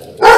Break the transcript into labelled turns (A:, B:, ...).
A: Oh.